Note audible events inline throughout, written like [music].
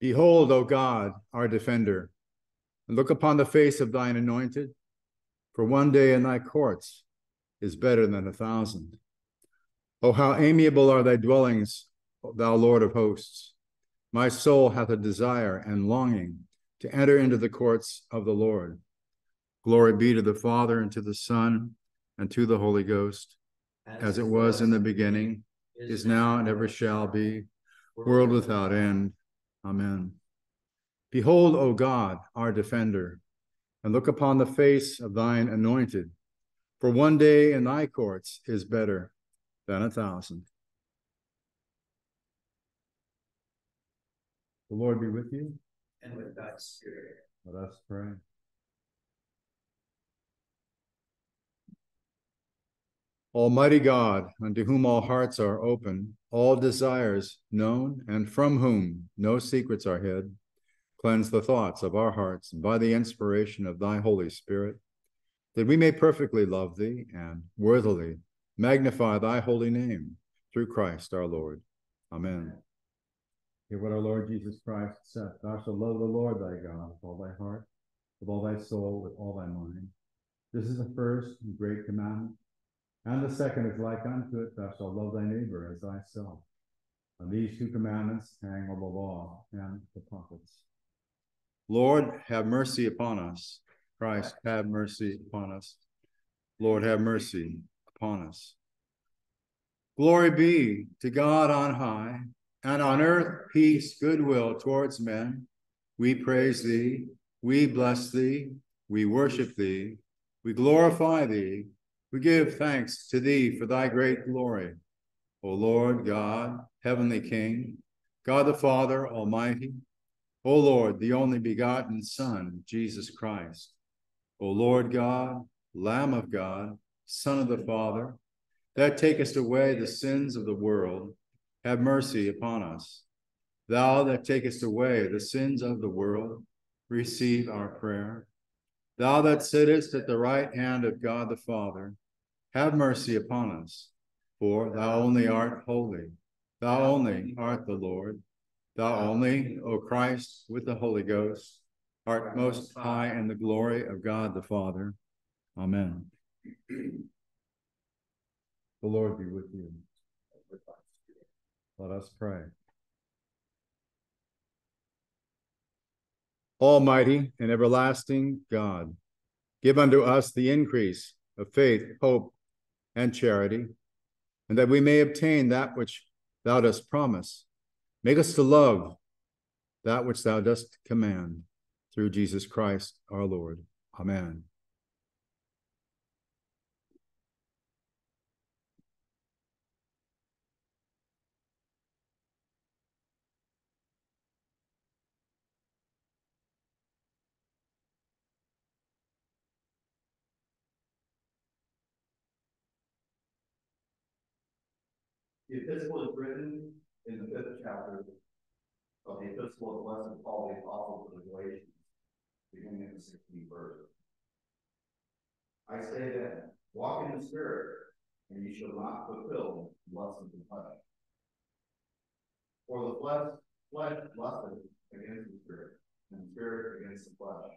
Behold, O God, our defender, and look upon the face of thine anointed, for one day in thy courts is better than a thousand. O how amiable are thy dwellings, thou Lord of hosts! My soul hath a desire and longing to enter into the courts of the Lord. Glory be to the Father, and to the Son, and to the Holy Ghost, as it was in the beginning, is now, and ever shall be, world without end. Amen. Behold, O God, our defender, and look upon the face of thine anointed, for one day in thy courts is better than a thousand. The Lord be with you. And with thy spirit. Let us pray. Almighty God, unto whom all hearts are open, all desires known, and from whom no secrets are hid, cleanse the thoughts of our hearts by the inspiration of thy Holy Spirit, that we may perfectly love thee and worthily magnify thy holy name through Christ our Lord. Amen. Hear what our Lord Jesus Christ said Thou shalt love the Lord thy God with all thy heart, with all thy soul, with all thy mind. This is the first and great commandment. And the second is like unto it, thou shalt love thy neighbor as thyself. On these two commandments hang all the law and the prophets. Lord, have mercy upon us. Christ, have mercy upon us. Lord, have mercy upon us. Glory be to God on high, and on earth peace, goodwill towards men. We praise thee, we bless thee, we worship thee, we glorify thee, we give thanks to thee for thy great glory. O Lord God, heavenly King, God the Father Almighty, O Lord, the only begotten Son, Jesus Christ. O Lord God, Lamb of God, Son of the Father, that takest away the sins of the world, have mercy upon us. Thou that takest away the sins of the world, receive our prayer. Thou that sittest at the right hand of God the Father, have mercy upon us. For thou only art holy, thou only art the Lord, thou only, O Christ, with the Holy Ghost, art most high in the glory of God the Father. Amen. The Lord be with you. Let us pray. Almighty and everlasting God, give unto us the increase of faith, hope, and charity, and that we may obtain that which thou dost promise. Make us to love that which thou dost command through Jesus Christ our Lord. Amen. The epistle is written in the fifth chapter of the epistle of Blessed Paul the Apostle to the Galatians, beginning in the 16th verse. I say then, walk in the Spirit, and ye shall not fulfill the lust of the flesh. For the flesh, flesh lusteth against the Spirit, and the Spirit against the flesh.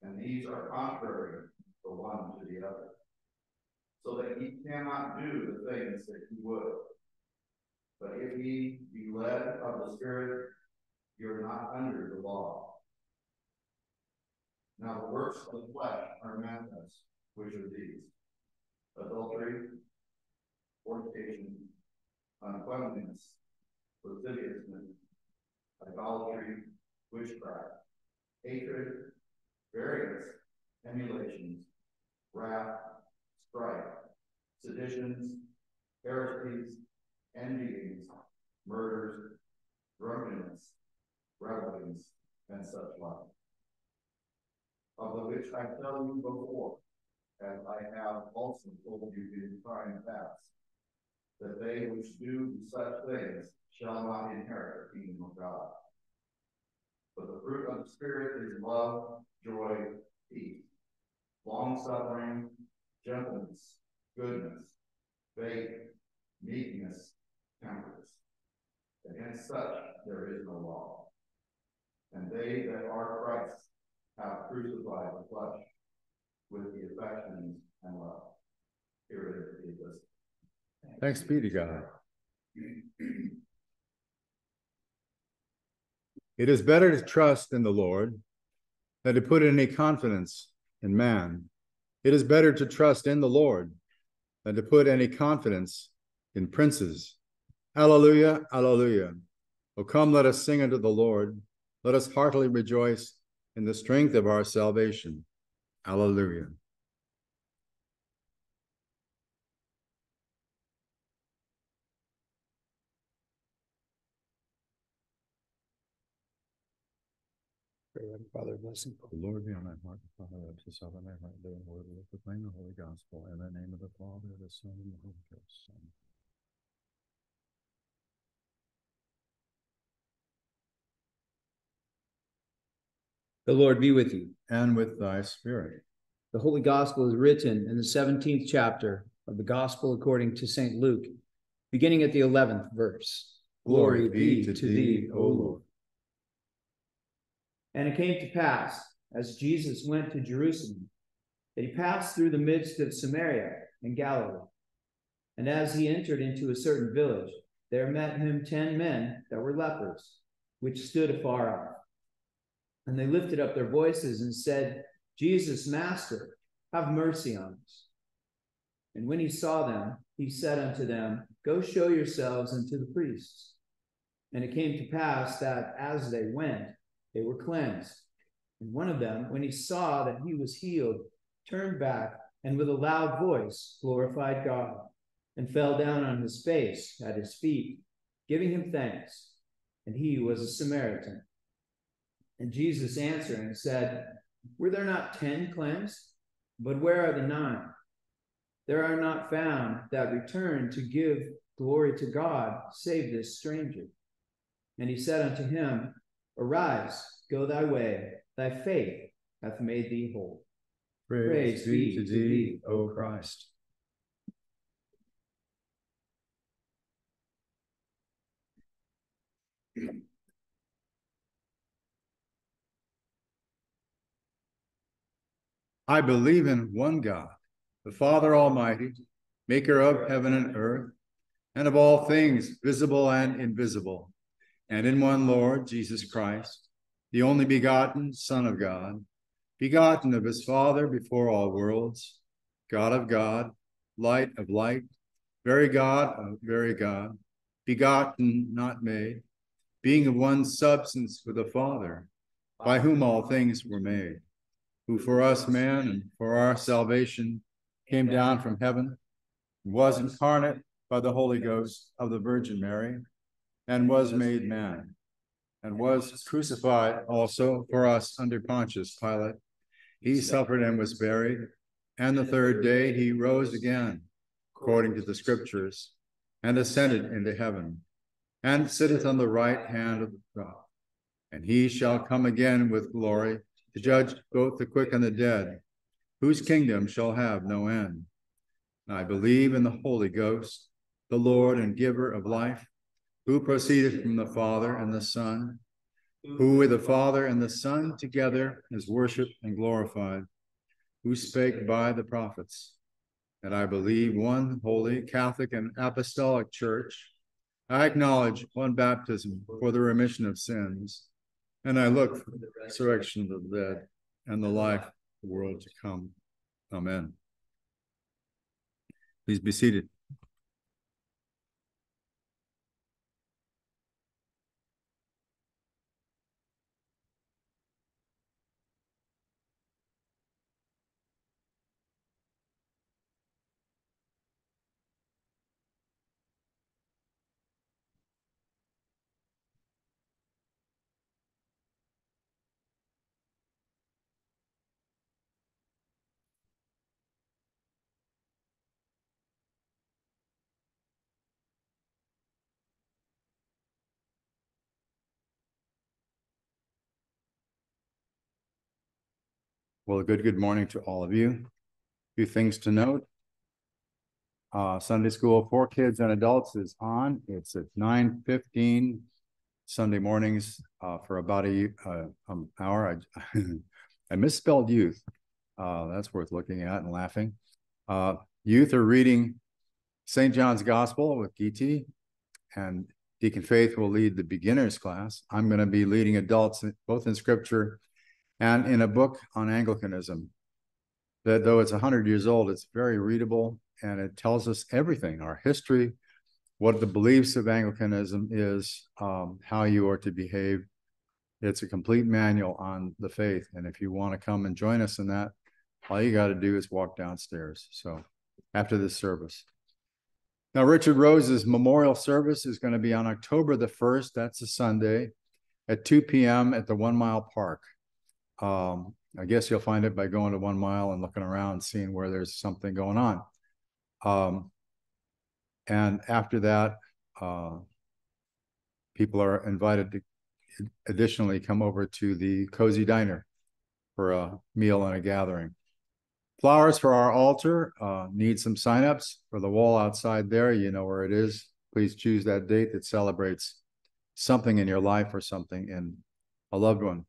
And these are contrary the one to the other so that he cannot do the things that he would. But if ye be led of the Spirit, you are not under the law. Now the works of the flesh are manifest, which are these adultery, fornication, uncleanness, lasciviousness, idolatry, witchcraft, hatred, variance, emulations, wrath, strife, seditions, heresies, envyings, murders, drunkenness, revelings, and such like. Of the which I tell you before, as I have also told you in time past, that they which do such things shall not inherit the kingdom of God. But the fruit of the Spirit is love, joy, peace, long suffering, gentleness, goodness, faith, meekness, temperance. Against such there is no law. And they that are Christ have crucified the flesh with the affections and love. Here it is. Thanks be to God. It is better to trust in the Lord than to put any confidence in man. It is better to trust in the Lord than to put any confidence in princes. Alleluia, alleluia. O come, let us sing unto the Lord. Let us heartily rejoice in the strength of our salvation. Alleluia. Father, blessing. The Lord be on thy heart, the Father, the Son, and thy heart, there, Lord, will proclaim the holy gospel in the name of the Father, the Son, and the Holy Ghost. Amen. The Lord be with you. And with thy spirit. The Holy Gospel is written in the 17th chapter of the Gospel according to St. Luke, beginning at the 11th verse. Glory be to thee, O Lord. And it came to pass, as Jesus went to Jerusalem, that he passed through the midst of Samaria and Galilee. And as he entered into a certain village, there met him ten men that were lepers, which stood afar off. And they lifted up their voices and said, Jesus, Master, have mercy on us. And when he saw them, he said unto them, Go show yourselves unto the priests. And it came to pass that as they went, they were cleansed. And one of them, when he saw that he was healed, turned back and with a loud voice glorified God and fell down on his face at his feet, giving him thanks. And he was a Samaritan. And Jesus answering said, Were there not ten cleansed? But where are the nine? There are not found that return to give glory to God, save this stranger. And he said unto him, Arise, go thy way, thy faith hath made thee whole. Praise, Praise be to thee, O Christ. I believe in one God, the Father Almighty, maker of heaven and earth, and of all things visible and invisible, and in one Lord Jesus Christ, the only begotten Son of God, begotten of his Father before all worlds, God of God, light of light, very God of very God, begotten, not made, being of one substance with the Father, by whom all things were made, who for us man and for our salvation came down from heaven, was incarnate by the Holy Ghost of the Virgin Mary, and was made man, and was crucified also for us under Pontius Pilate. He suffered and was buried, and the third day he rose again, according to the scriptures, and ascended into heaven, and sitteth on the right hand of God. And he shall come again with glory to judge both the quick and the dead, whose kingdom shall have no end. And I believe in the Holy Ghost, the Lord and giver of life, who proceeded from the Father and the Son, who with the Father and the Son together is worshiped and glorified, who spake by the prophets. And I believe one holy, Catholic, and apostolic church. I acknowledge one baptism for the remission of sins, and I look for the resurrection of the dead and the life of the world to come. Amen. Please be seated. Well, good good morning to all of you. A few things to note. Uh, Sunday school for kids and adults is on. It's at nine fifteen Sunday mornings uh, for about a uh, um, hour. I, [laughs] I misspelled youth. Uh, that's worth looking at and laughing. Uh, youth are reading St. John's Gospel with Giti, and Deacon Faith will lead the beginners class. I'm going to be leading adults both in scripture and in a book on Anglicanism. That though it's 100 years old, it's very readable and it tells us everything our history, what the beliefs of Anglicanism is, um, how you are to behave. It's a complete manual on the faith. And if you want to come and join us in that, all you got to do is walk downstairs. So after this service. Now, Richard Rose's memorial service is going to be on October the 1st. That's a Sunday at 2 p.m. at the One Mile Park. Um, I guess you'll find it by going to One Mile and looking around, seeing where there's something going on. Um, and after that, uh, people are invited to additionally come over to the Cozy Diner for a meal and a gathering. Flowers for our altar uh, need some signups for the wall outside there. You know where it is. Please choose that date that celebrates something in your life or something in a loved one.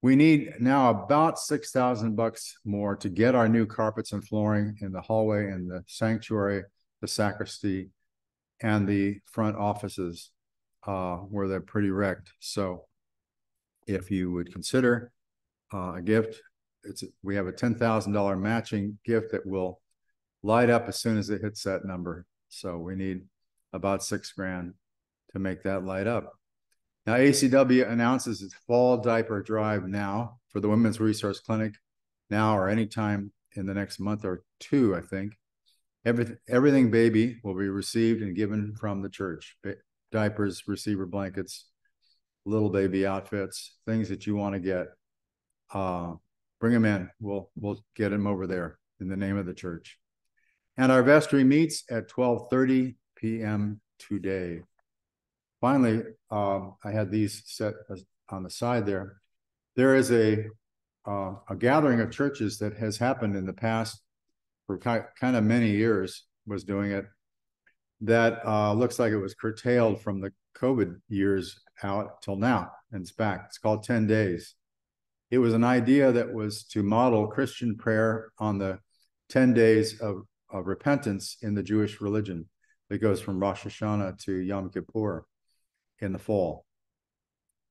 We need now about 6,000 bucks more to get our new carpets and flooring in the hallway and the sanctuary, the sacristy, and the front offices uh, where they're pretty wrecked. So if you would consider uh, a gift, it's we have a ten thousand dollar matching gift that will light up as soon as it hits that number. So we need about six grand to make that light up. Now ACW announces its fall diaper drive now for the Women's Resource Clinic now or anytime in the next month or two, I think. Everything, everything baby will be received and given from the church. Diapers, receiver blankets, little baby outfits, things that you want to get. Uh, Bring them in. We'll we'll get them over there in the name of the church. And our vestry meets at 12:30 p.m. today. Finally, um, I had these set on the side there. There is a uh, a gathering of churches that has happened in the past for kind of many years. Was doing it. That uh, looks like it was curtailed from the COVID years out till now, and it's back. It's called 10 Days. It was an idea that was to model Christian prayer on the 10 days of, of repentance in the Jewish religion that goes from Rosh Hashanah to Yom Kippur in the fall.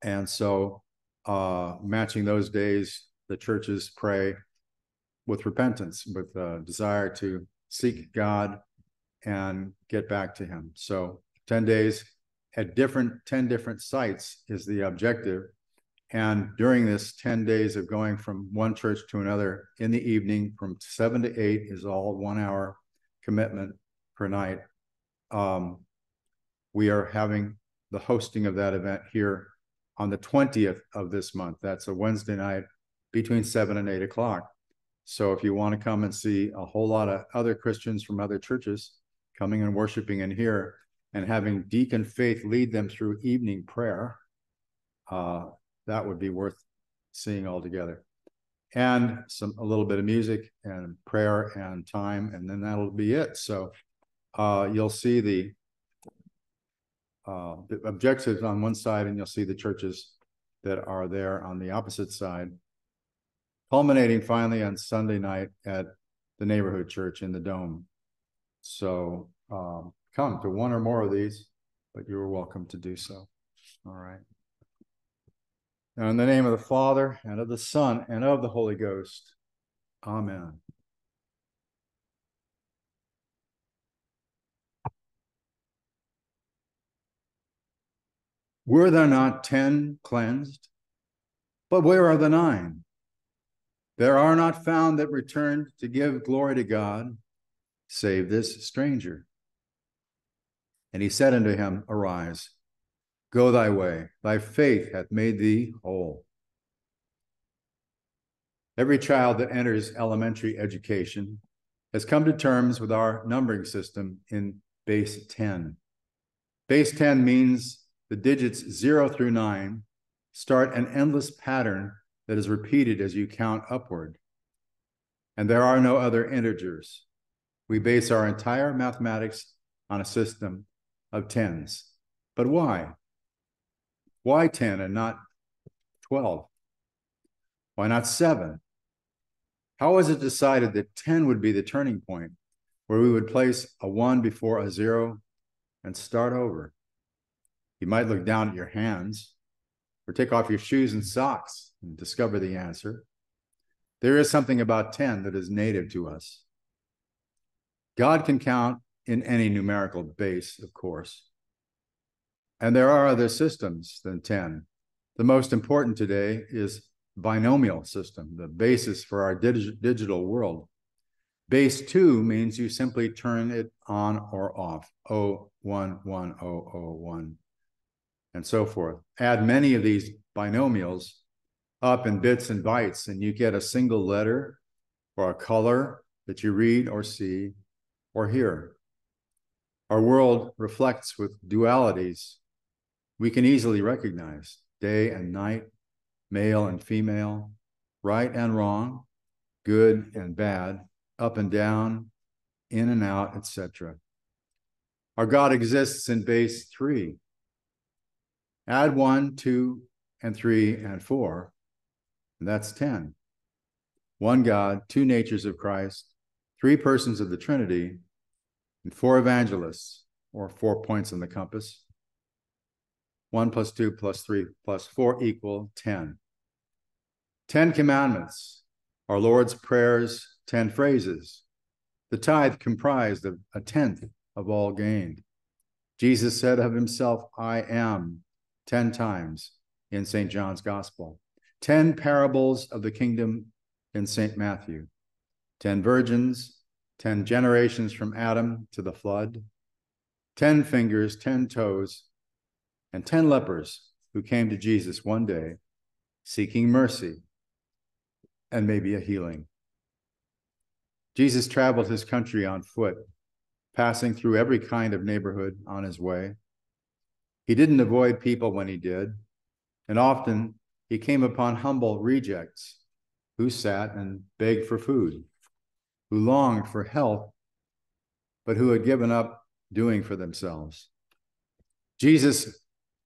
And so, uh, matching those days, the churches pray with repentance, with a desire to seek God and get back to Him. So, 10 days at different 10 different sites is the objective and during this 10 days of going from one church to another in the evening from seven to eight is all one hour commitment per night. Um, we are having the hosting of that event here on the 20th of this month. That's a Wednesday night between seven and eight o'clock. So if you want to come and see a whole lot of other Christians from other churches coming and worshiping in here and having Deacon Faith lead them through evening prayer, uh, that would be worth seeing all together. And some a little bit of music and prayer and time, and then that'll be it. So uh, you'll see the, uh, objectives on one side, and you'll see the churches that are there on the opposite side, culminating finally on Sunday night at the neighborhood church in the dome. So um, come to one or more of these, but you're welcome to do so. All right. Now, in the name of the Father, and of the Son, and of the Holy Ghost. Amen. Were there not ten cleansed? But where are the nine? There are not found that returned to give glory to God, save this stranger. And he said unto him, Arise Go thy way, thy faith hath made thee whole. Every child that enters elementary education has come to terms with our numbering system in base 10. Base 10 means the digits 0 through 9 start an endless pattern that is repeated as you count upward. And there are no other integers. We base our entire mathematics on a system of tens. But why? Why 10 and not 12? Why not seven? How was it decided that 10 would be the turning point where we would place a one before a zero and start over? You might look down at your hands or take off your shoes and socks and discover the answer. There is something about 10 that is native to us. God can count in any numerical base, of course. And there are other systems than 10. The most important today is binomial system, the basis for our dig digital world. Base two means you simply turn it on or off. O one one O O one, and so forth. Add many of these binomials up in bits and bytes, and you get a single letter or a color that you read or see or hear. Our world reflects with dualities we can easily recognize day and night, male and female, right and wrong, good and bad, up and down, in and out, etc. Our God exists in base three. Add one, two, and three, and four, and that's 10. One God, two natures of Christ, three persons of the Trinity, and four evangelists, or four points in the compass. One plus two plus three plus four equal 10. Ten commandments, our Lord's prayers, 10 phrases. The tithe comprised of a tenth of all gained. Jesus said of himself, I am 10 times in St. John's Gospel, 10 parables of the kingdom in St. Matthew, 10 virgins, 10 generations from Adam to the flood, 10 fingers, 10 toes, and 10 lepers who came to Jesus one day seeking mercy and maybe a healing. Jesus traveled his country on foot, passing through every kind of neighborhood on his way. He didn't avoid people when he did, and often he came upon humble rejects who sat and begged for food, who longed for health, but who had given up doing for themselves. Jesus,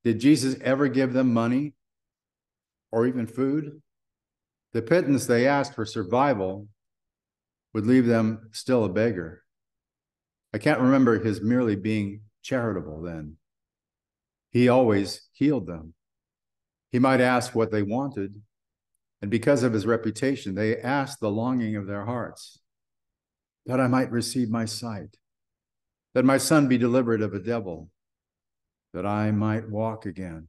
did Jesus ever give them money or even food? The pittance they asked for survival would leave them still a beggar. I can't remember his merely being charitable then. He always healed them. He might ask what they wanted, and because of his reputation, they asked the longing of their hearts that I might receive my sight, that my son be delivered of a devil, that I might walk again.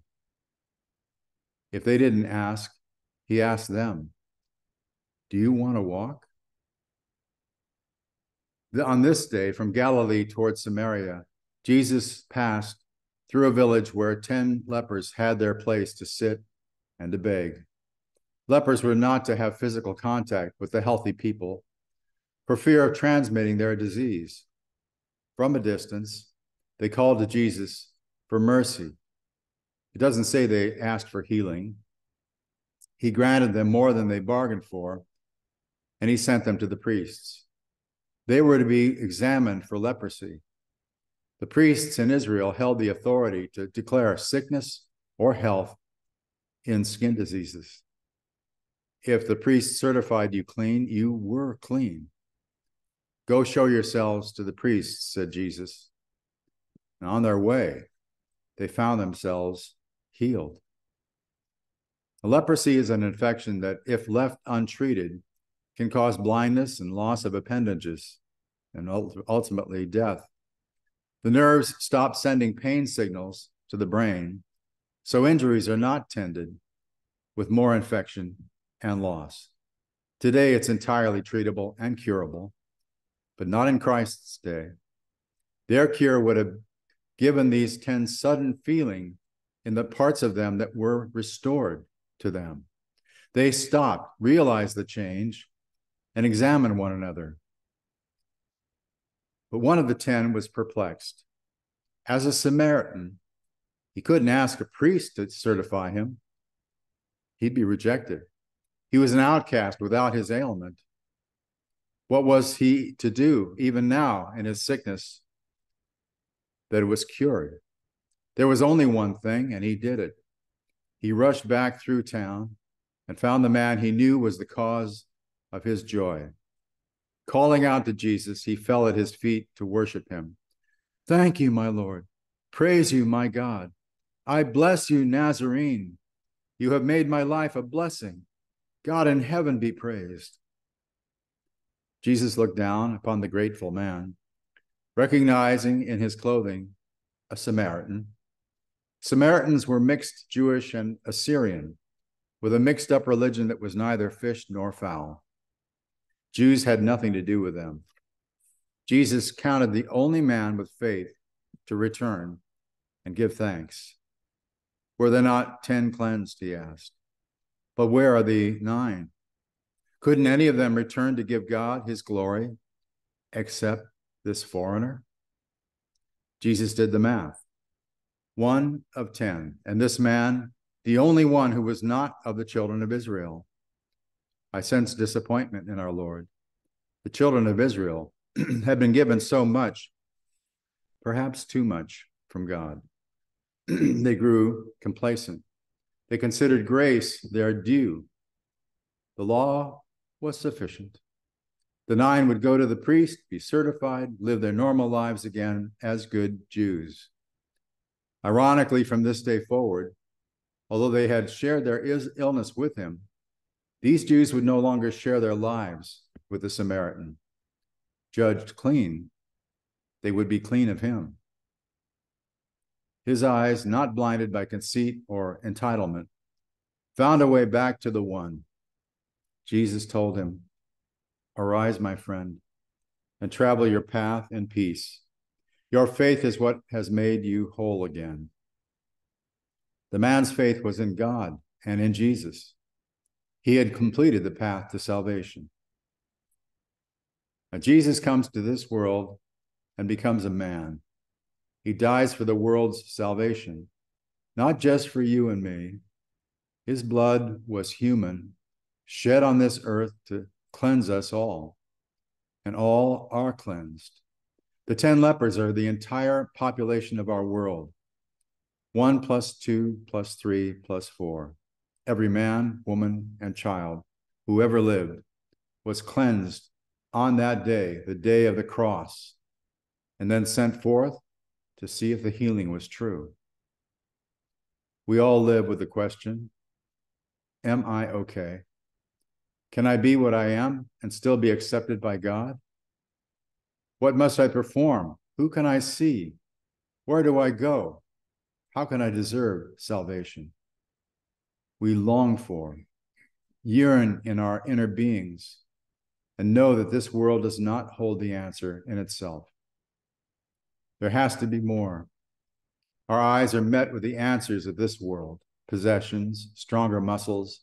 If they didn't ask, he asked them, Do you want to walk? On this day, from Galilee towards Samaria, Jesus passed through a village where 10 lepers had their place to sit and to beg. Lepers were not to have physical contact with the healthy people for fear of transmitting their disease. From a distance, they called to Jesus for mercy. It doesn't say they asked for healing. He granted them more than they bargained for, and he sent them to the priests. They were to be examined for leprosy. The priests in Israel held the authority to declare sickness or health in skin diseases. If the priest certified you clean, you were clean. Go show yourselves to the priests, said Jesus. And on their way, they found themselves healed. Leprosy is an infection that, if left untreated, can cause blindness and loss of appendages and ultimately death. The nerves stop sending pain signals to the brain, so injuries are not tended with more infection and loss. Today, it's entirely treatable and curable, but not in Christ's day. Their cure would have given these 10 sudden feeling in the parts of them that were restored to them. They stopped, realized the change, and examined one another. But one of the ten was perplexed. As a Samaritan, he couldn't ask a priest to certify him, he'd be rejected. He was an outcast without his ailment. What was he to do, even now in his sickness, that it was cured? There was only one thing, and he did it. He rushed back through town and found the man he knew was the cause of his joy. Calling out to Jesus, he fell at his feet to worship him. Thank you, my Lord. Praise you, my God. I bless you, Nazarene. You have made my life a blessing. God in heaven be praised. Jesus looked down upon the grateful man, recognizing in his clothing a Samaritan. Samaritans were mixed Jewish and Assyrian, with a mixed up religion that was neither fish nor fowl. Jews had nothing to do with them. Jesus counted the only man with faith to return and give thanks. Were there not 10 cleansed? He asked. But where are the nine? Couldn't any of them return to give God his glory except this foreigner? Jesus did the math. One of 10. And this man, the only one who was not of the children of Israel. I sense disappointment in our Lord. The children of Israel [clears throat] had been given so much, perhaps too much, from God. [clears throat] they grew complacent. They considered grace their due. The law was sufficient. The nine would go to the priest, be certified, live their normal lives again as good Jews. Ironically, from this day forward, although they had shared their illness with him, these Jews would no longer share their lives with the Samaritan. Judged clean, they would be clean of him. His eyes, not blinded by conceit or entitlement, found a way back to the one. Jesus told him, Arise, my friend, and travel your path in peace. Your faith is what has made you whole again. The man's faith was in God and in Jesus. He had completed the path to salvation. Now, Jesus comes to this world and becomes a man. He dies for the world's salvation, not just for you and me. His blood was human, shed on this earth to cleanse us all, and all are cleansed. The 10 lepers are the entire population of our world. One plus two plus three plus four. Every man, woman, and child who ever lived was cleansed on that day, the day of the cross, and then sent forth to see if the healing was true. We all live with the question Am I okay? Can I be what I am and still be accepted by God? What must I perform? Who can I see? Where do I go? How can I deserve salvation? We long for, yearn in our inner beings, and know that this world does not hold the answer in itself. There has to be more. Our eyes are met with the answers of this world possessions, stronger muscles,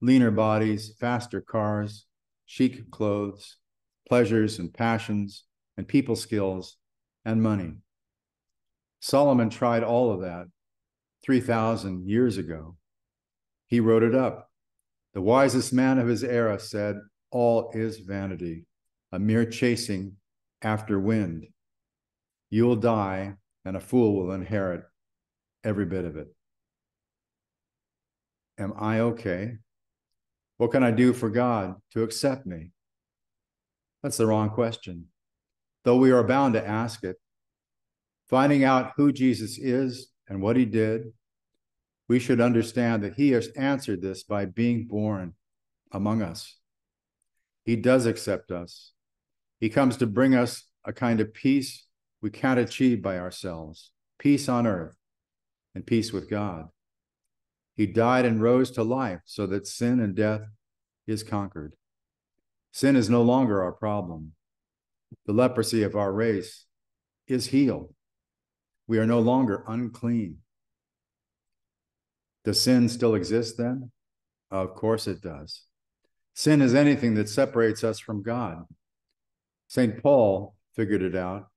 leaner bodies, faster cars, chic clothes, pleasures and passions, and people skills, and money. Solomon tried all of that 3,000 years ago. He wrote it up. The wisest man of his era said, All is vanity, a mere chasing after wind. You'll die, and a fool will inherit every bit of it. Am I okay? What can I do for God to accept me? That's the wrong question, though we are bound to ask it. Finding out who Jesus is and what he did, we should understand that he has answered this by being born among us. He does accept us. He comes to bring us a kind of peace we can't achieve by ourselves peace on earth and peace with God. He died and rose to life so that sin and death is conquered. Sin is no longer our problem. The leprosy of our race is healed. We are no longer unclean. Does sin still exist then? Of course it does. Sin is anything that separates us from God. St. Paul figured it out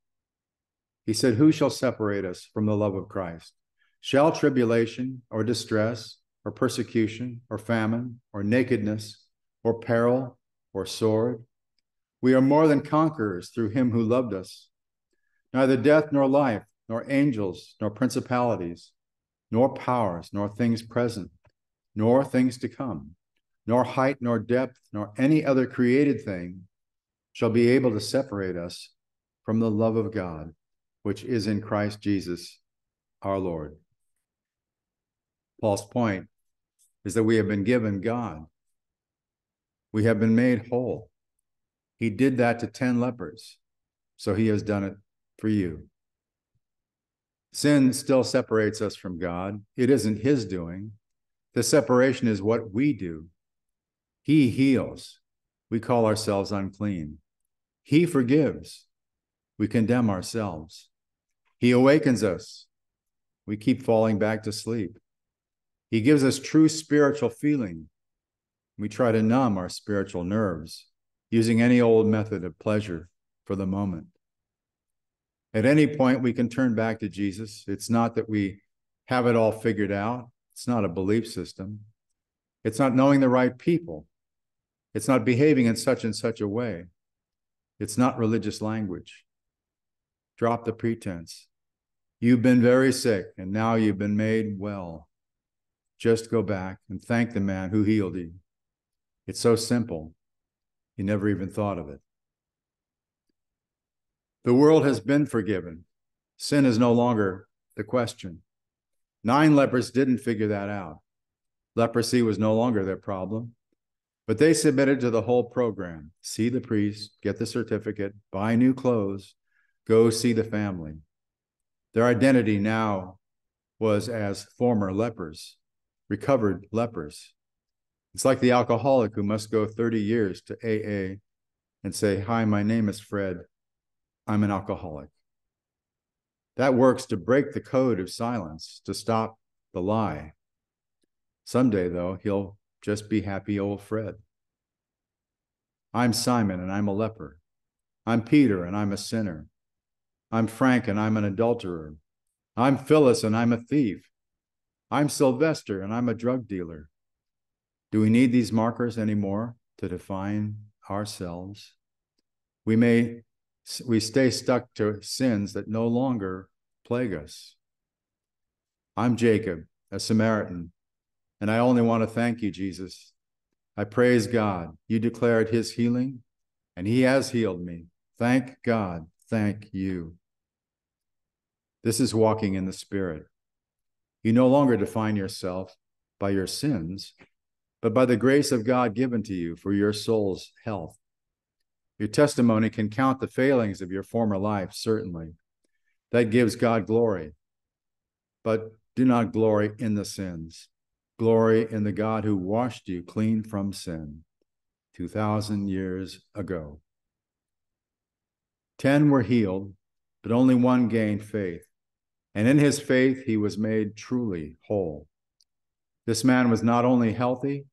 he said, Who shall separate us from the love of Christ? Shall tribulation or distress or persecution or famine or nakedness or peril or sword? We are more than conquerors through him who loved us. Neither death nor life, nor angels, nor principalities, nor powers, nor things present, nor things to come, nor height, nor depth, nor any other created thing shall be able to separate us from the love of God, which is in Christ Jesus our Lord. Paul's point is that we have been given God. We have been made whole. He did that to 10 lepers, so he has done it for you. Sin still separates us from God. It isn't his doing. The separation is what we do. He heals. We call ourselves unclean. He forgives. We condemn ourselves. He awakens us. We keep falling back to sleep. He gives us true spiritual feeling. We try to numb our spiritual nerves using any old method of pleasure for the moment. At any point, we can turn back to Jesus. It's not that we have it all figured out, it's not a belief system, it's not knowing the right people, it's not behaving in such and such a way, it's not religious language. Drop the pretense. You've been very sick and now you've been made well. Just go back and thank the man who healed you. It's so simple. You never even thought of it. The world has been forgiven. Sin is no longer the question. Nine lepers didn't figure that out. Leprosy was no longer their problem, but they submitted to the whole program see the priest, get the certificate, buy new clothes, go see the family. Their identity now was as former lepers, recovered lepers. It's like the alcoholic who must go 30 years to AA and say, Hi, my name is Fred. I'm an alcoholic. That works to break the code of silence, to stop the lie. Someday, though, he'll just be happy old Fred. I'm Simon and I'm a leper. I'm Peter and I'm a sinner. I'm Frank and I'm an adulterer. I'm Phyllis and I'm a thief. I'm Sylvester and I'm a drug dealer. Do we need these markers anymore to define ourselves? We may we stay stuck to sins that no longer plague us. I'm Jacob, a Samaritan, and I only want to thank you, Jesus. I praise God. You declared his healing, and he has healed me. Thank God. Thank you. This is walking in the Spirit. You no longer define yourself by your sins, but by the grace of God given to you for your soul's health. Your testimony can count the failings of your former life, certainly. That gives God glory. But do not glory in the sins. Glory in the God who washed you clean from sin 2,000 years ago. Ten were healed, but only one gained faith. And in his faith, he was made truly whole. This man was not only healthy,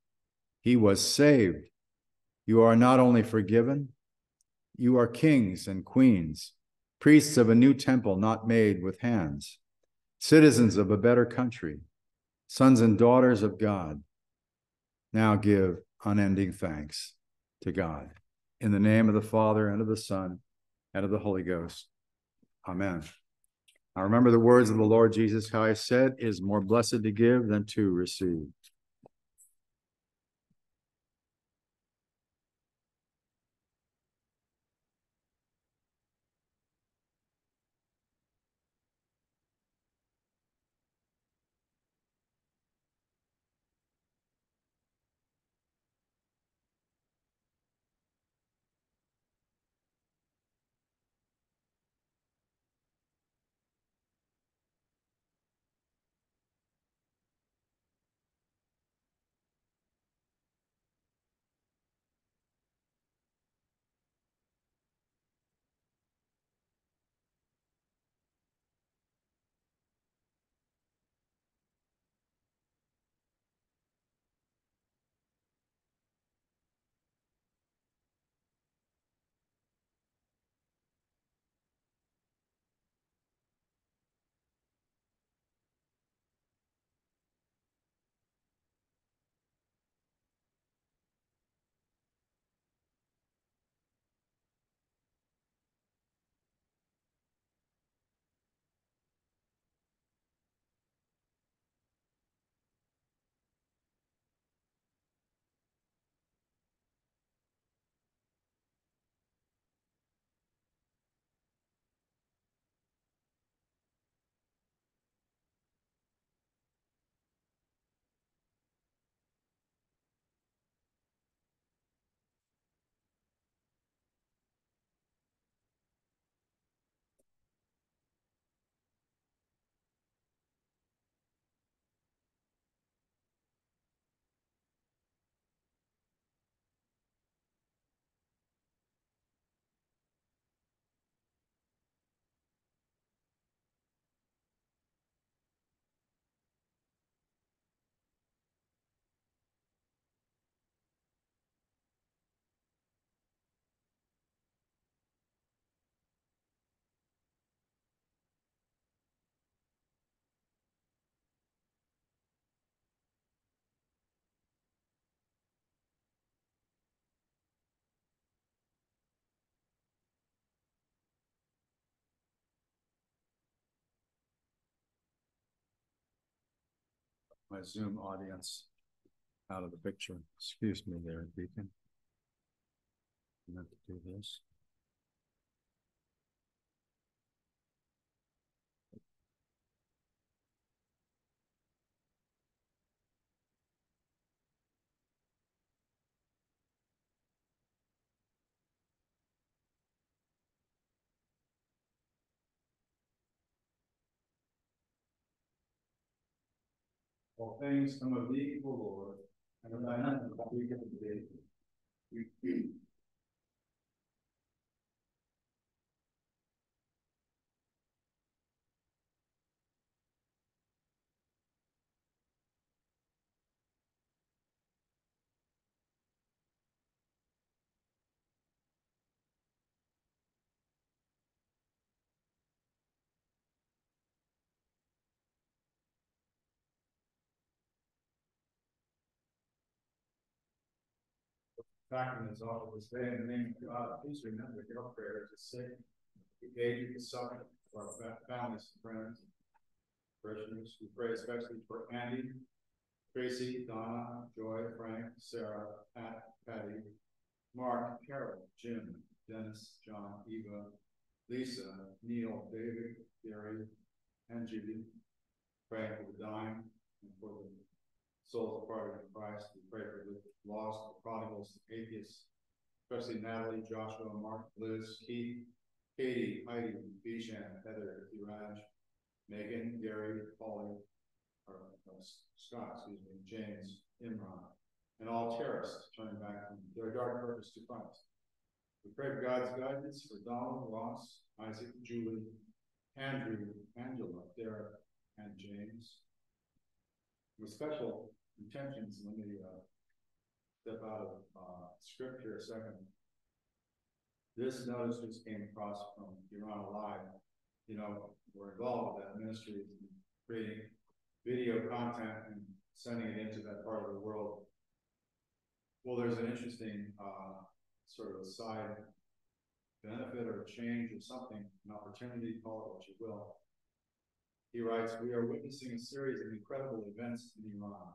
he was saved. You are not only forgiven, you are kings and queens, priests of a new temple not made with hands, citizens of a better country, sons and daughters of God. Now give unending thanks to God. In the name of the Father, and of the Son, and of the Holy Ghost. Amen. I remember the words of the Lord Jesus, I said, is more blessed to give than to receive. My Zoom audience out of the picture. Excuse me there, Deacon. I meant to do this. All things come of thee, O Lord, and of thy hand we give thee. Fact is always there in the name uh, of God, please remember your prayer to say, we gave you the suffering for our families and friends. Parishioners, we pray especially for Andy, Tracy, Donna, Joy, Frank, Sarah, Pat, Patty, Mark, Carol, Jim, Dennis, John, Eva, Lisa, Neil, David, Gary, and Judy. Praying for the dying and for the souls departed in Christ. We pray for the lost, the prodigals, the atheists, especially Natalie, Joshua, Mark, Liz, Keith, Katie, Heidi, Bishan, Heather, Iraj, Megan, Gary, Polly, or uh, Scott, excuse me, James, Imran, and all terrorists turning back from their dark purpose to Christ. We pray for God's guidance for Donald, Ross, Isaac, Julie, Andrew, Angela, Derek, and James. With special intentions, let me uh, step out of uh, script here a second. This notice just came across from Iran Alive. You know, we're involved with that ministry, in creating video content and sending it into that part of the world. Well, there's an interesting uh, sort of side benefit or change or something, an opportunity, call it what you will. He writes, We are witnessing a series of incredible events in Iran.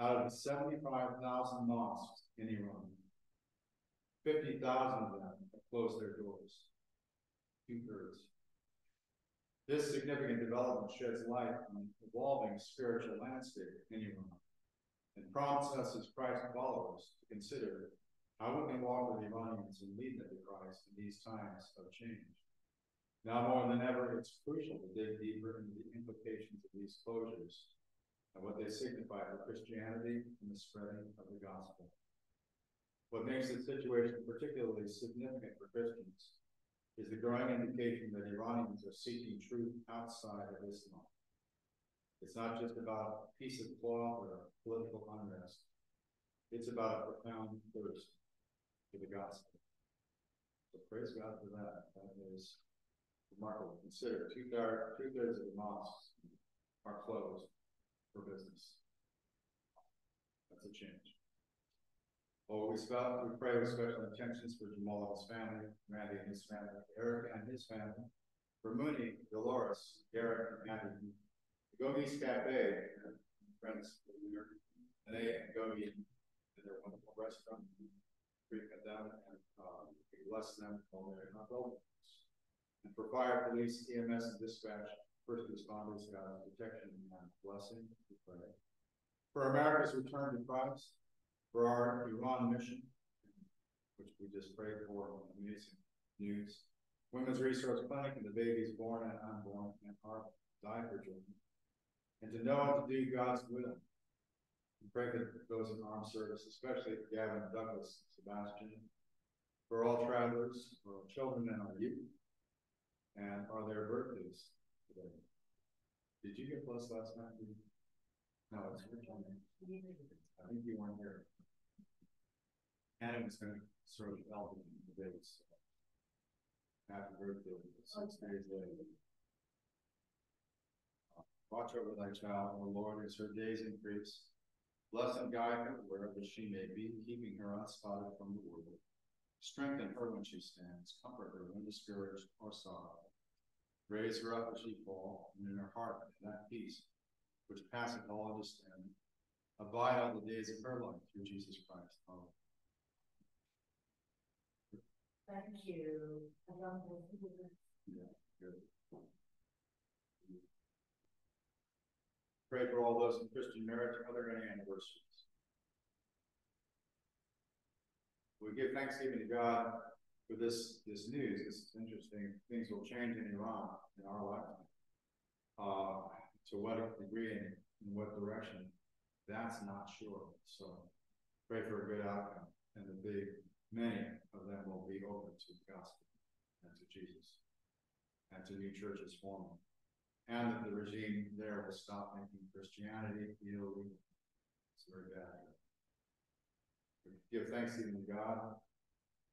Out of the 75,000 mosques in Iran, 50,000 of them have closed their doors. Two thirds. This significant development sheds light on the evolving spiritual landscape in Iran and prompts us as Christ followers to consider how we can walk with Iranians and lead them to Christ in these times of change. Now more than ever, it's crucial to dig deeper into the implications of these closures and what they signify for Christianity and the spreading of the gospel. What makes the situation particularly significant for Christians is the growing indication that Iranians are seeking truth outside of Islam. It's not just about a piece of cloth or political unrest. It's about a profound thirst for the gospel. So praise God for that. That is remarkable. Consider two thirds two thirds of the mosques are closed for business. That's a change. Well, we spell, we pray with special intentions for Jamal and his family, Randy and his family, Eric and his family, for Mooney, Dolores, Garrett, and Andy, Gogi's Cafe, friends, and they go eat in their wonderful restaurant. Treatment them and um, we bless them while they're not. And for fire, police, EMS, and dispatch, first responders, God's protection and blessing, we pray. For America's return to Christ, for our Iran mission, which we just prayed for, amazing news. Women's Resource Clinic and the babies born and unborn and our diaper children. And to know and to do God's will. We pray for those in armed service, especially for Gavin, Douglas, Sebastian, for all travelers, for our children and our youth, and are their birthdays. Did you get blessed last night? No, it's turn. I think you weren't here. Adam is gonna sort of help in the days. Happy birthday, six days later. Uh, watch over thy child, O Lord, as her days increase. Bless and guide her wherever she may be, keeping her unspotted from the world. Strengthen her when she stands, comfort her when discouraged or sorrow. Raise her up as she fall, and in her heart that peace which passeth all understanding, abide all the days of her life through Jesus Christ. Amen. Thank you. I love. Yeah, good. Pray for all those in Christian marriage. Are other any anniversaries? We give thanksgiving to God for this, this news. This is interesting. Things will change in Iran in our lifetime. Uh, to what degree and in what direction, that's not sure. So pray for a good outcome and the big, many of them will be open to the gospel and to Jesus and to new churches forming. And that the regime there will stop making Christianity illegal. It's very bad. Give thanks even to God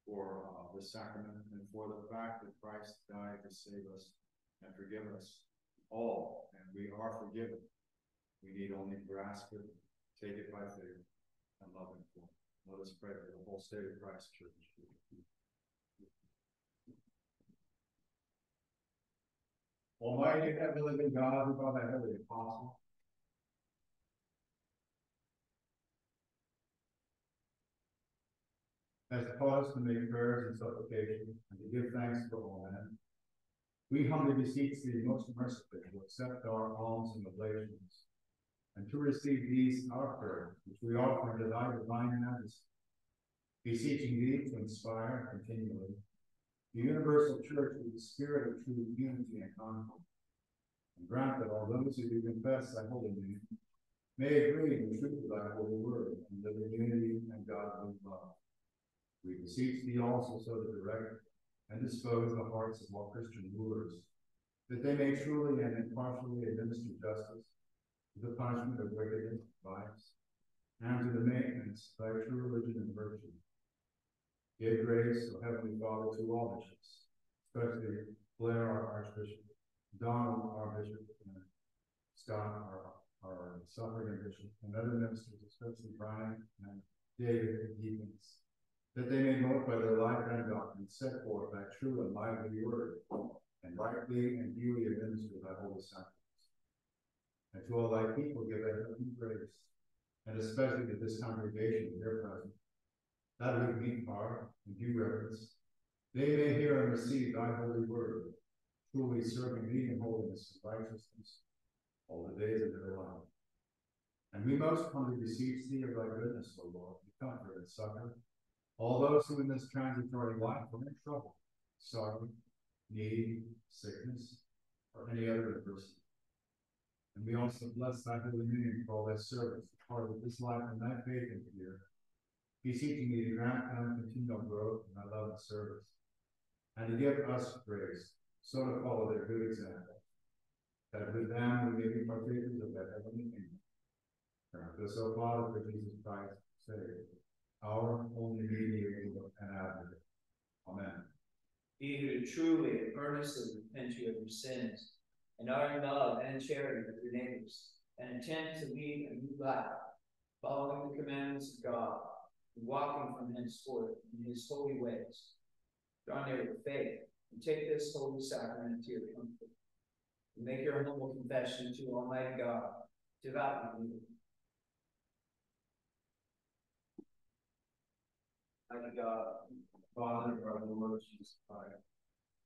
for uh, the sacrament and for the fact that Christ died to save us and forgive us all, and we are forgiven. We need only grasp it, take it by faith, and love Him for it. Let us pray for the whole state of Christ Church. Almighty heavenly living God, who by thy holy apostle has taught us to make prayers and supplications and to give thanks to all men. We humbly beseech thee most mercifully to accept our alms and oblations, and to receive these our prayers, which we offer to thy divine majesty, beseeching thee to inspire continually the universal church with the spirit of true unity and concord, and grant that all those who do confess thy holy name may agree in the truth of thy holy word and live in unity and godly love. We beseech thee also so to direct and dispose the hearts of all Christian rulers, that they may truly and impartially administer justice to the punishment of wickedness, vice, and to the maintenance of thy true religion and virtue. Give grace, O Heavenly Father, to all bishops, especially Blair, our Archbishop, Donald, our Bishop, and Scott, our, our suffragan Bishop, and other ministers, especially Brian and David, and deacons, that they may both by their life and doctrine set forth thy true and lively word, and rightly and duly administer thy holy sacraments. And to all thy people give thy heavenly grace, and especially to this congregation here present, that with meek heart and due reverence, they may hear and receive thy holy word, truly serving thee in holiness and righteousness all the days of their life. And we most humbly beseech thee of thy goodness, O Lord, to comfort and succor all those who in this transitory life are in trouble, sorrow, need, sickness, or any other adversity. And we also bless thy holy name for all thy service, part of this life and thy faith in here, beseeching thee to grant them continual growth in thy love and service, and to give us grace, so to follow their good example, that with them we may be partakers of that heavenly kingdom. Grant this, O Father, for Jesus Christ, Savior our only mediator and advocate. Amen. He who truly and earnestly repent you of your sins, and are in love and charity with your neighbors, and intend to lead a new life, following the commandments of God, and walking from henceforth in his holy ways. Draw near with faith, and take this holy sacrament to your comfort. And make your humble confession to Almighty God, devoutly Mighty God, uh, Father of our Lord Jesus Christ,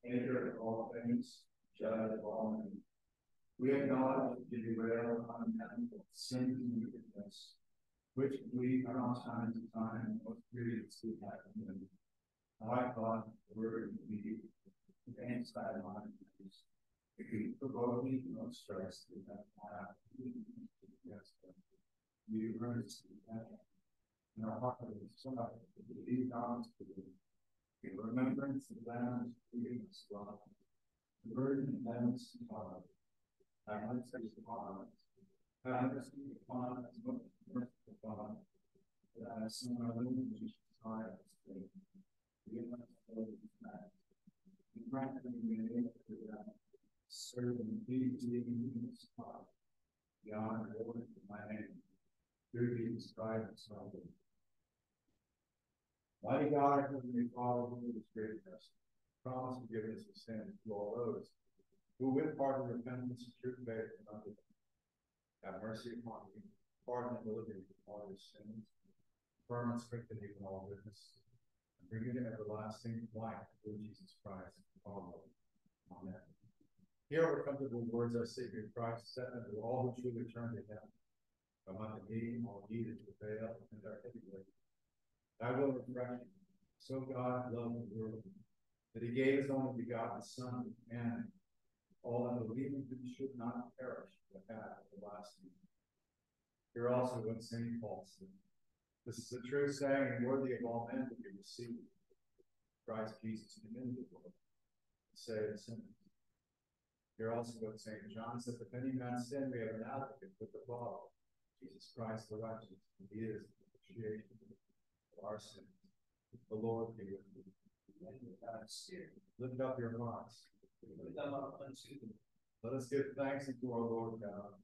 Maker of all things, Judge of all men. We acknowledge the derail untenable sin and wickedness, which we from time to time most grievously have committed. My thought, word, and deed, against thy mind, we provoke me most stress that against them. We earnestly thank in our heart of somebody to believe God's. In remembrance of them leading us God. The burden of them is us. Our hearts upon us. Have mercy upon us, most merciful God. That as some our living Jesus give us man. We grant them the name of God. Serve and please thee in this God. The Lord, my name. Through Jesus Christ, our Lord. Mighty God, Heavenly Father, great mercy, promise forgiveness of sins to all those who with of repentance and true faith and unbelief Have mercy upon me, pardon and deliver from all your sins, firm and me from all goodness, and bring you to everlasting life through Jesus Christ, our Lord. Amen. Here are comfortable words our Savior Christ said unto all who truly turn to him. Come unto me, all ye that travail and are heavy. I will refresh you. So God loved the world, that he gave his only begotten Son, and all in him should not perish, but have everlasting. Here also what St. Paul said. This is a true saying, and worthy of all men to be received. Christ Jesus into the world to save sinners. Here also what St. John said, if any man sin, we have an advocate with the Father, Jesus Christ the righteous, and he is the propitiation of our sins. The Lord be with you. Lift up your hearts. Let us give thanks unto our Lord God.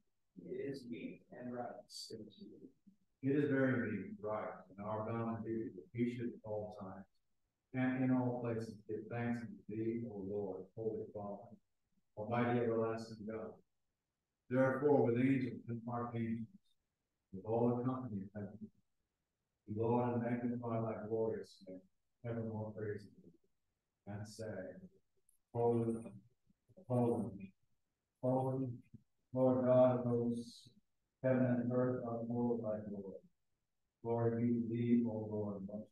It is meet and right. It is very meet, right, and our bound duty that we should at all times and in all places give thanks unto thee, O Lord, Holy Father, Almighty everlasting God. Therefore, with angels and archangels, with all the company of heaven, laud and magnify thy glorious name, evermore praising thee, and say, Holy, holy, holy, Lord God of hosts, heaven and earth are full of thy glory. Glory be to thee, O Lord, most.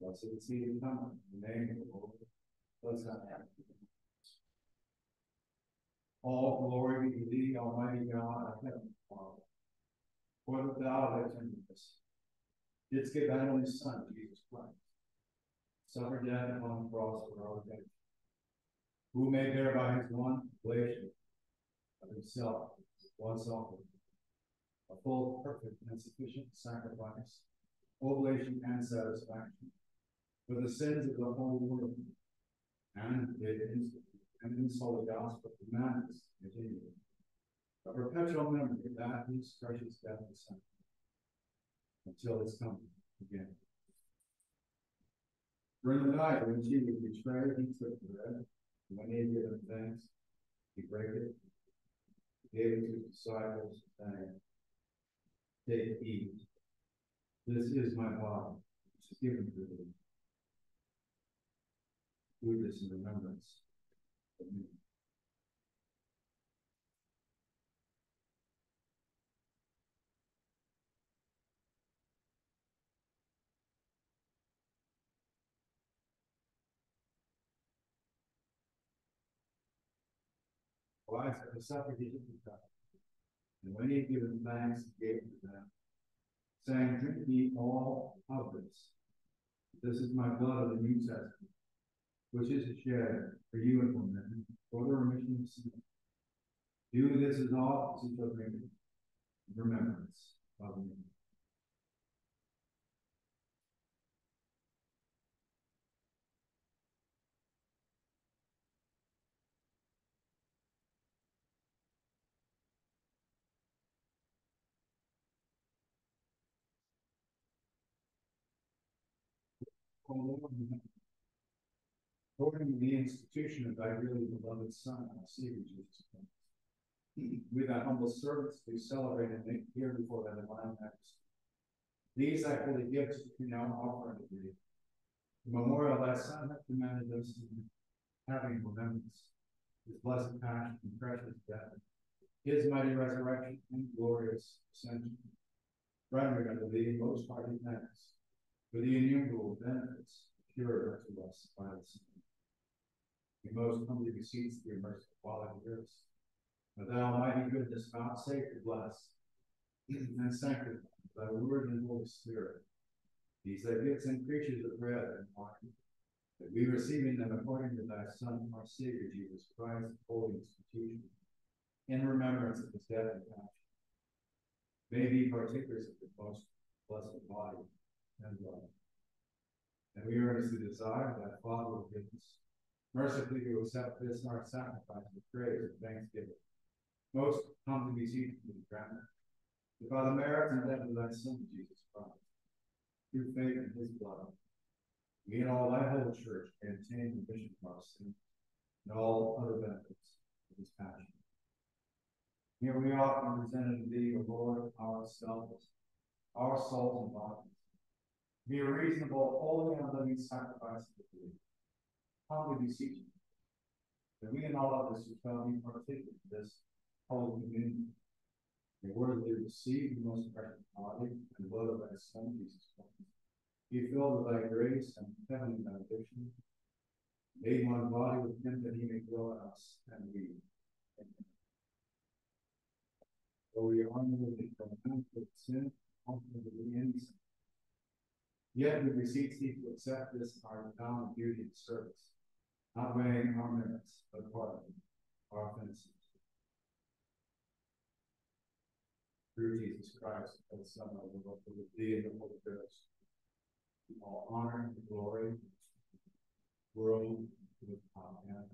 Blessed is he who cometh in the name of the Lord. Blessed All glory be to thee, Almighty God of heaven, Father. For that thou hast tenderness, didst give thine only Son, Jesus Christ, suffer death upon the cross for our redemption, who may bear by his one oblation of himself, once offered, a full, perfect, and sufficient sacrifice, oblation and satisfaction, for the sins of the whole world, and it is and in holy gospel commandments continue. A perpetual memory of that whose precious death is sent until his coming again. During the night when he was betrayed, he took bread, when he had given thanks, he broke it, gave it to his disciples, saying, Take, eat. This is my body, which is given for thee. Do this in remembrance of me. Wives have suffered he took the cup. And when he had given thanks, he gave to them, saying, Drink ye all of this. This is my blood of the New Testament, which is shed for you and for men, for the remission of sin. Do this as often as you shall drink it, in remembrance of me. According to the institution of thy really beloved Son, our Savior Jesus Christ. We thy humble servants do celebrate and make here before thy divine majesty. These thy holy gifts we now offer unto thee. The memorial thy Son hath commanded us to having remembrance, his blessed passion and precious death, his mighty resurrection and glorious ascension. Rendering unto thee most hearty thanks for the innumerable benefits procured unto us by the Son. We most humbly beseech thee, merciful Father, hear us. That thou almighty goodness vouchsafe to bless and sanctify thy word and Holy Spirit. These thy gifts and creatures of bread and wine, that we receiving them according to thy Son, our Savior Jesus Christ, holy institution, in remembrance of his death and passion, may be partakers of the most blessed body and blood. And we earnestly desire that Father will give us mercifully to accept this our sacrifice of praise and thanksgiving. Most humbly beseech thee, grant that by the merits and death of thy Son, Jesus Christ, through faith in his blood, we and all thy whole church may obtain the vision of our and all other benefits of his passion. Here we often presented to thee, O Lord, ourselves, our souls and bodies. Be a reasonable, holy, and living sacrifice to thee. Humbly beseech you, that we and all others who shall be partakers of this holy communion may worthily receive the most precious body and blood of thy Son, Jesus Christ. Be filled with thy grace and heavenly benediction. Made one body with him that he may dwell in us and we. Though we are unworthy from of sin, ultimately innocent. Yet we beseech thee to accept this our down duty and service, not weighing our merits, but pardon our offenses. Through Jesus Christ, the Son of the Lord, with thee and the Holy Ghost. All honor and glory, world with Amen.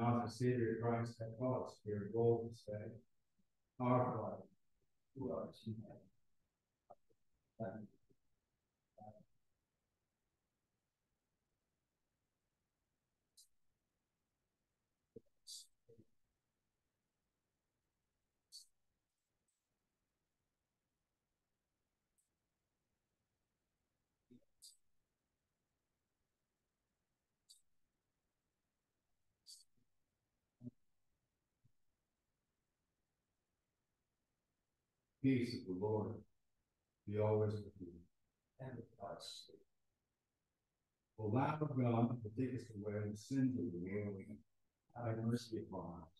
Now, the Savior Christ that was, we are bold to say, Our Father, who art in heaven. Peace of the Lord be always with you. And with us. The Lamb of God, that takest away the sins of the world, have mercy upon us.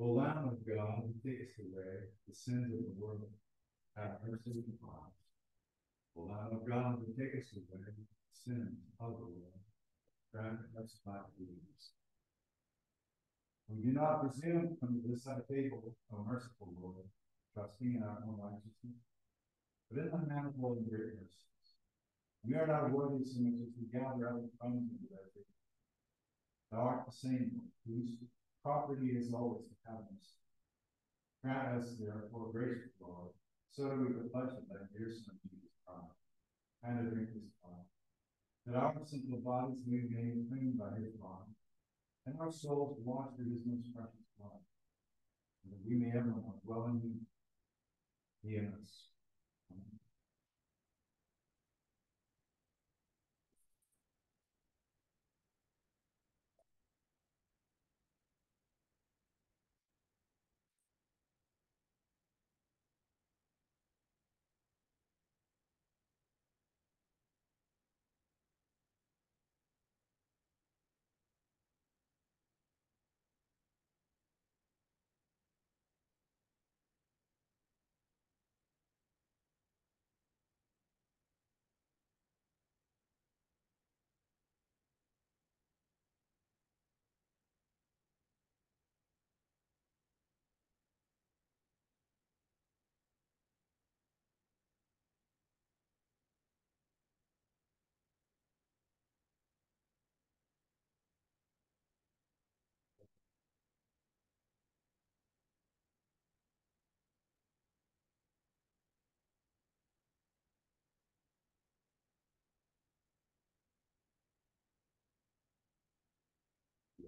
O Lamb of God, that takest away the sins of the world, have mercy upon us. O Lamb of God, that takest away the sins of the world, grant us thy peace. We do not presume from this side table, O merciful Lord, trusting in our own righteousness, but in the manifold and great mercies. We are not worthy so much as we gather the funds of thy faith. Thou art the same, whose property is always the heavens. Grant us, therefore, gracious Lord, so do we pledge of thy dear Son, Jesus Christ, and to drink his blood, that our simple bodies may be made clean by his body, and our souls washed through his most precious blood, and that we may evermore dwell in you Yes.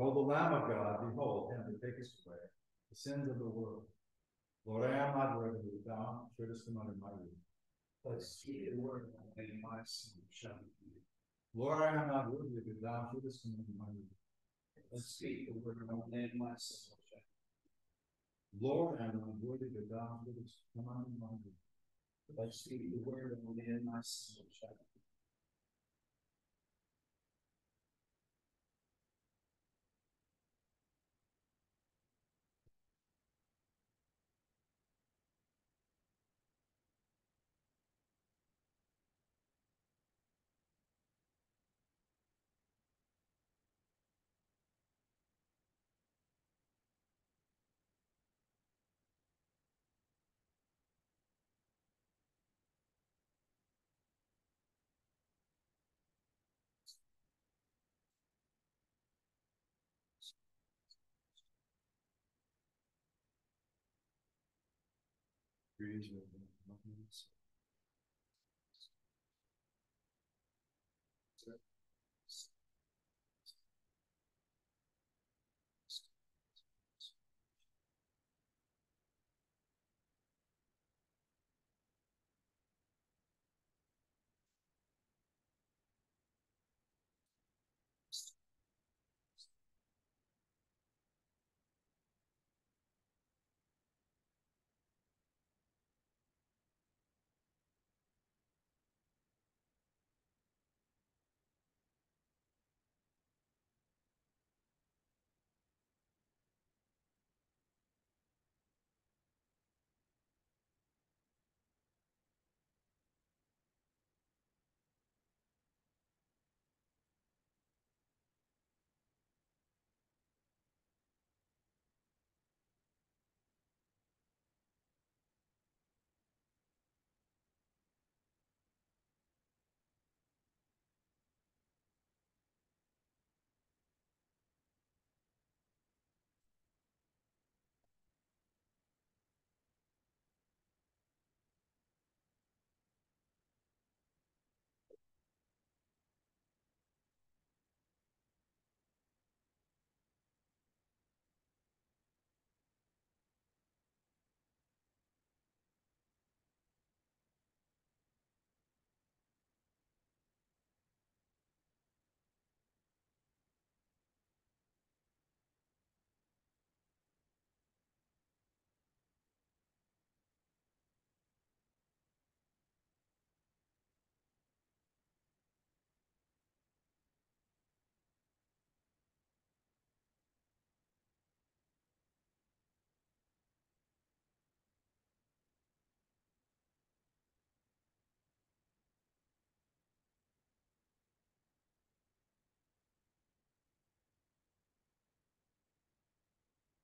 Behold the Lamb of God, behold him that taketh away the sins of the world. Lord, I am not worthy that thou shouldest come under my roof. But speak the word, and my soul shall be Lord, I am not worthy that thou shouldest come under my roof. But speak the word, and my soul shall be Lord, I am not worthy that thou shouldest come under my roof. But speak the word, and my soul shall be Greetings,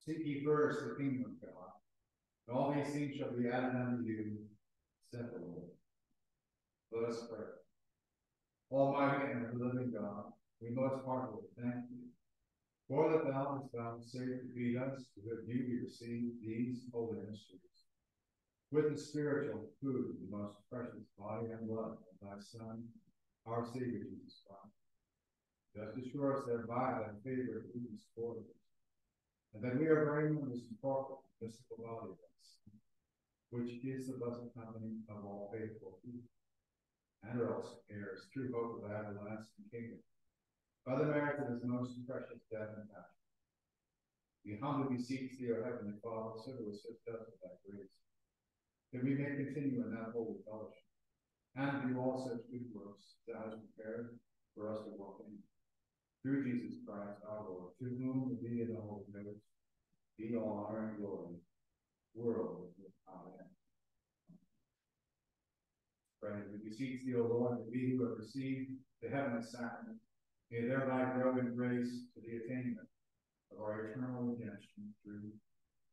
Seek ye first the kingdom of God, and all these things shall be added unto you, said the Lord. Let us pray. Almighty and living God, we most heartily thank you for that thou hast found safe to feed us, that you we receive these holy mysteries. With the spiritual food, the most precious body and blood of thy Son, our Savior Jesus Christ. Just assure us that favor of these orders, and that we are bringing mystical body of us, which is the blessed company of all faithful people, and are also heirs, true hope of everlasting kingdom by the merit of his most precious death and passion. We humbly beseech thee, O heavenly Father, so to assist us with thy grace, that we may continue in that holy fellowship, and do all such good works thou hast prepared for us to walk in. Through Jesus Christ our Lord, to whom be and the Holy Ghost be all honor and glory, world without end. Pray, we beseech thee, O Lord, that we who have received the heavenly sacrament may thereby grow in grace to the attainment of our eternal redemption through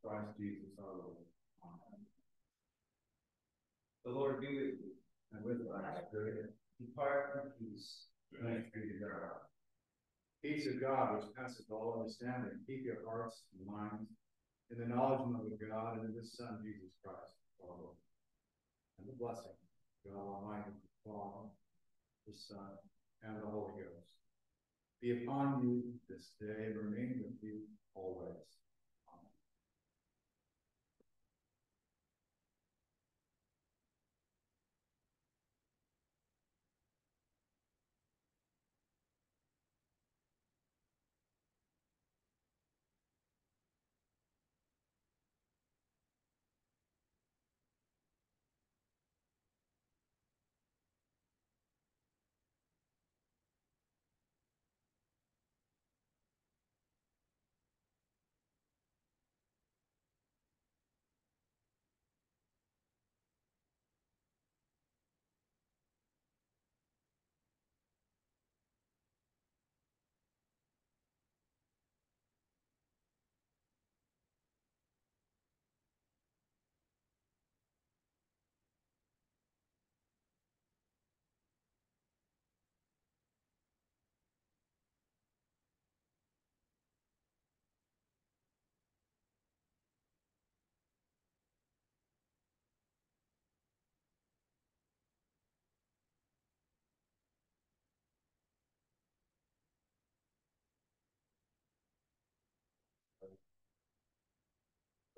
Christ Jesus our Lord. Amen. The Lord be with you. And with thy spirit, Depart in peace. thanks be to God. Peace of God, which passeth all understanding, keep your hearts and minds in the knowledge of God and of his Son, Jesus Christ. And the blessing of God Almighty, the Father, the Son, and the Holy Ghost be upon you this day and remain with you always.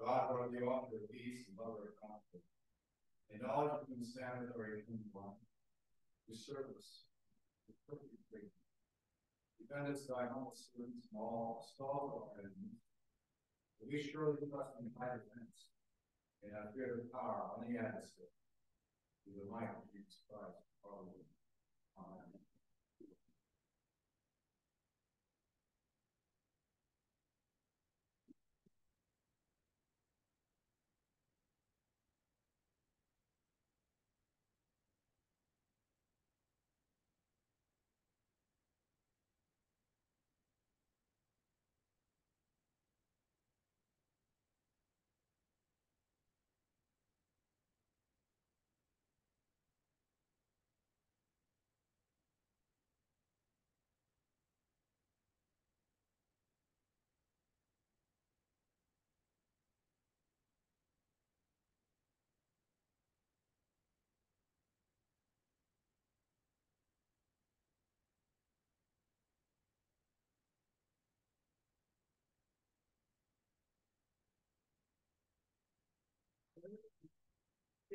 God, Lord, the author of peace and lover of comfort, in all you can stand with our human one, serve us with perfect freedom. Defend us thy humble servants from all our enemies. For we surely trust in thy defense, and have fear of power on the adversary. Through the might of Jesus Christ, our Lord. Amen.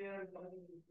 No.